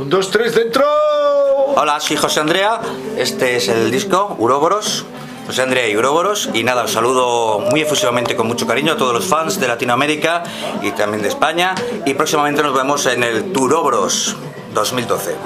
Un, dos, tres, dentro. Hola, soy José Andrea. Este es el disco Uroboros. José Andrea y Uroboros. Y nada, os saludo muy efusivamente con mucho cariño a todos los fans de Latinoamérica y también de España. Y próximamente nos vemos en el Turoboros 2012.